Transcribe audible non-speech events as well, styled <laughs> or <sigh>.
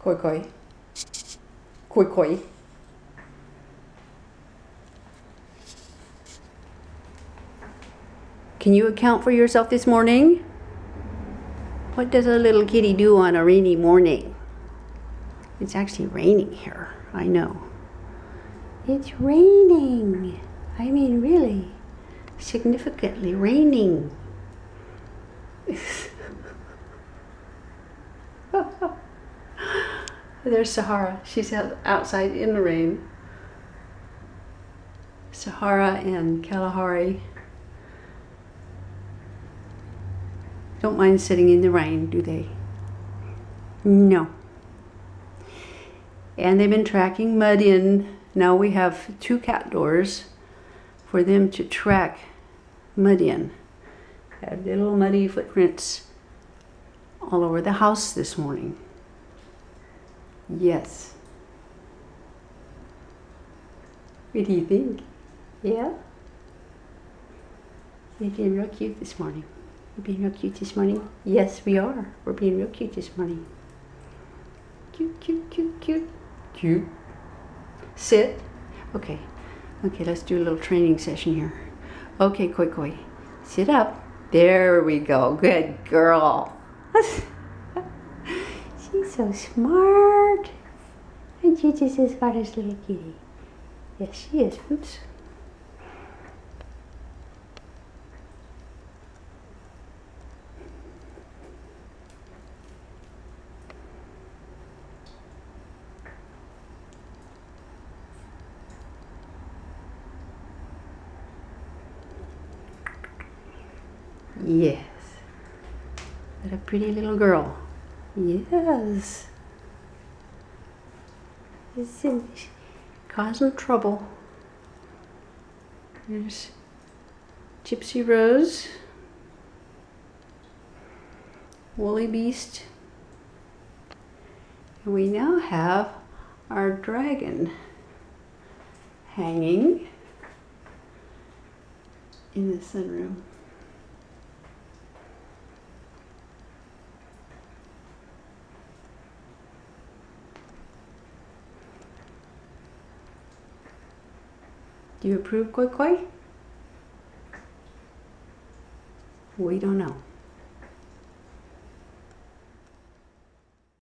Koi koi. Koi koi. Can you account for yourself this morning? What does a little kitty do on a rainy morning? It's actually raining here. I know. It's raining. I mean, really, significantly raining. There's Sahara. She's out- outside in the rain. Sahara and Kalahari don't mind sitting in the rain, do they? No. And they've been tracking mud in. Now we have two cat doors for them to track mud in. Had little muddy footprints all over the house this morning. Yes. What do you think? Yeah? You're being real cute this morning. We're being real cute this morning. Yes, we are. We're being real cute this morning. Cute, cute, cute, cute. Cute. Sit. Okay. Okay, let's do a little training session here. Okay, Koi Koi. Sit up. There we go. Good girl. <laughs> So smart. And she's just smart as little kitty. Yes, she is. Oops. Yes. What a pretty little girl. Yes. She causing trouble? There's Gypsy Rose, Woolly Beast, and we now have our dragon hanging in the sunroom. Do you approve, Koi Koi? We don't know.